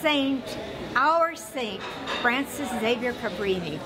Saint, our Saint, Francis Xavier Cabrini.